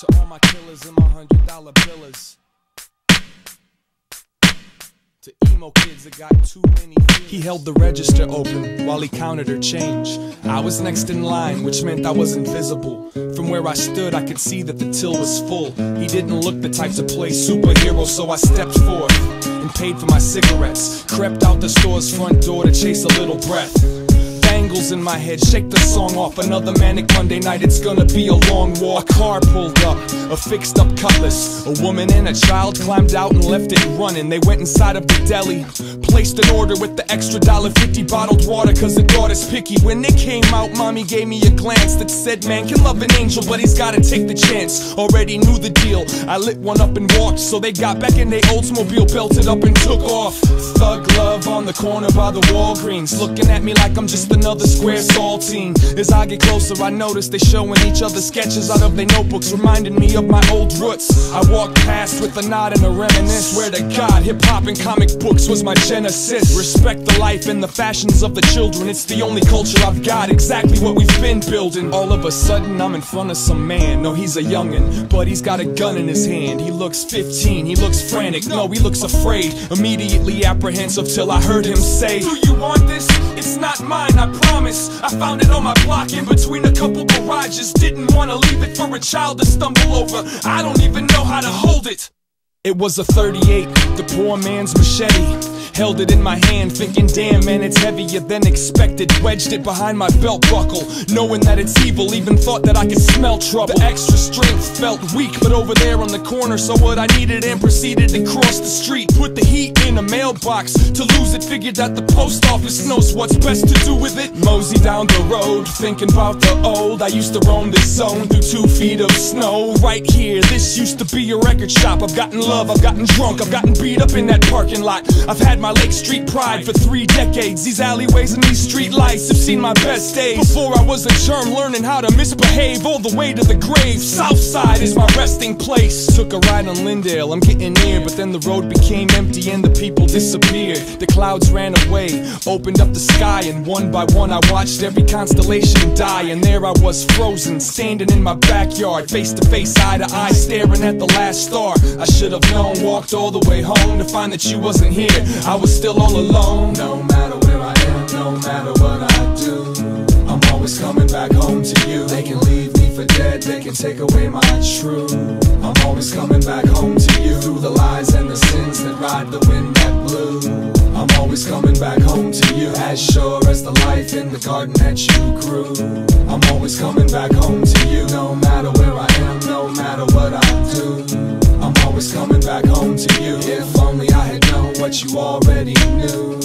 To all my killers and my hundred dollar billers. To emo kids that got too many feelings. He held the register open while he counted her change. I was next in line, which meant I was invisible. From where I stood, I could see that the till was full. He didn't look the type to play superhero, so I stepped forth and paid for my cigarettes. Crept out the store's front door to chase a little breath bangles in my head. Shake the song off. Another manic Monday night. It's gonna be a long walk. A car pulled up, a fixed up cutlass. A woman and a child climbed out and left it running. They went inside of the deli, placed an order with the extra dollar fifty bottled water. Cause the daughter's picky. When they came out, mommy gave me a glance that said, Man can love an angel, but he's gotta take the chance. Already knew the deal. I lit one up and walked. So they got back in their Oldsmobile, belted up and took off. Thug love on the corner by the Walgreens. Looking at me like I'm just another square saltine. As I get closer, I notice they showing each other sketches out of their notebooks, reminding me of my old roots. I walk past with a nod and a reminisce. Swear to God, hip hop and comic books was my genesis. Respect the life and the fashions of the children. It's the only culture I've got, exactly what we've been building. All of a sudden, I'm in front of some man. No, he's a youngin', but he's got a gun in his hand. He looks 15, he looks frantic. No, he looks afraid. Immediately apprehensive till I heard him say, Do you want this? It's not mine, I promise. I found it on my block in between a couple garages. Didn't wanna leave it for a child to stumble over. I don't even know how to hold it. It was a 38, the poor man's machete. Held it in my hand, thinking, damn man, it's heavier than expected. Wedged it behind my belt buckle, knowing that it's evil. Even thought that I could smell trouble. The extra strength felt weak, but over there on the corner, saw what I needed and proceeded to cross the street. Put the heat in a mailbox. To lose it, figured that the post office knows what's best to do with it. Mosey down the road, thinking about the old. I used to roam this zone through two feet of snow. Right here, this used to be a record shop. I've gotten love, I've gotten drunk, I've gotten beat up in that parking lot. I've had my Lake Street pride for three decades. These alleyways and these street lights have seen my best days. Before I was a germ, learning how to misbehave all the way to the grave. Southside is my resting place. Took a ride on Lyndale, I'm getting near, but then the road became empty and the people disappeared. The clouds ran away, opened up the sky, and one by one I watched every constellation die. And there I was frozen, standing in my backyard, face to face, eye to eye, staring at the last star. I should have walked all the way home to find that you wasn't here. I was still all alone. No matter where I am, no matter what I do, I'm always coming back home to you. They can leave me for dead, they can take away my truth. I'm always coming back home to you through the lies and the sins that ride the wind that blew. I'm always coming back home to you, as sure as the life in the garden that you grew. I'm always coming back home to you, no matter you already knew.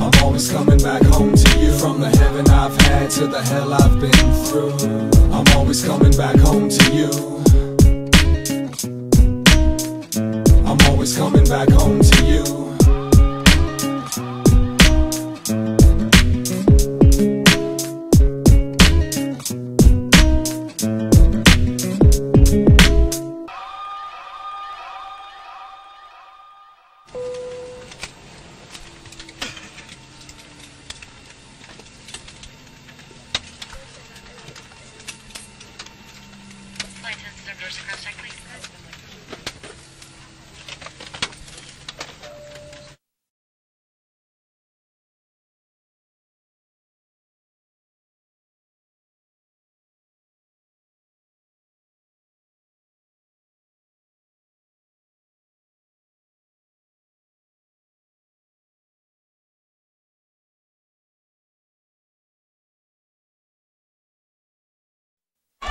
I'm always coming back home to you. From the heaven I've had to the hell I've been through. I'm always coming back home to you. I'm always coming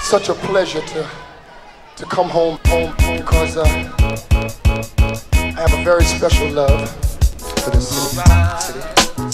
such a pleasure to to come home home because uh, I have a very special love for this city.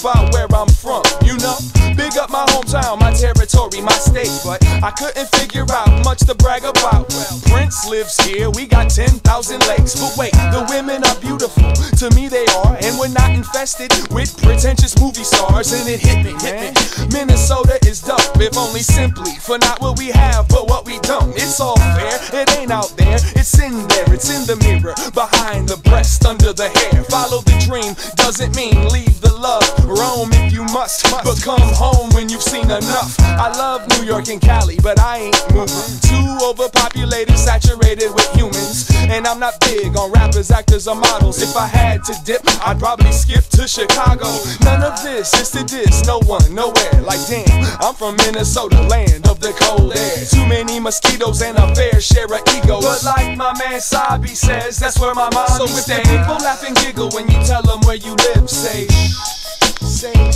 About where I'm from, you know? Big up my hometown, my territory. my state, but I couldn't figure out much to brag about. Well, Prince lives here, we got 10,000 lakes, but wait, the women are beautiful. To me, they are, and we're not infested with pretentious movie stars. And it hit me, hit me. Minnesota is dope, if only simply for not what we have, but what we don't. It's all fair, it ain't out there, it's in there, it's in the mirror, behind the breast, under the hair. Follow the dream, doesn't mean leave must, but come home when you've seen enough. I love New York and Cali, but I ain't moving. Too overpopulated, saturated with humans. And I'm not big on rappers, actors, or models. If I had to dip, I'd probably skip to Chicago. None of this is to diss, no one, nowhere. Like damn, I'm from Minnesota, land of the cold air. Too many mosquitoes and a fair share of egos. But like my man Sabi says, that's where my mom So if the people laugh and giggle when you tell them where you live, say, say.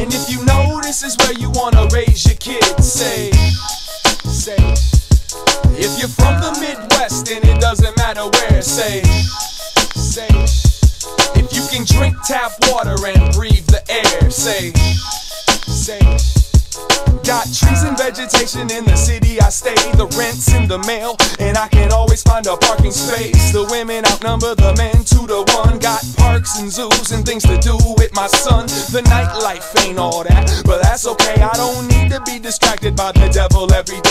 And if you know this is where you wanna raise your kids, say, say. If you're from the Midwest and it doesn't matter where, say, say. If you can drink tap water and breathe the air, say, say. Got trees and vegetation in the city I stay. The rent's in the mail, and I can always find a parking space. The women outnumber the men two to one. Got parks and zoos and things to do with my son. The nightlife ain't all that, but that's okay. I don't need to be distracted by the devil every day.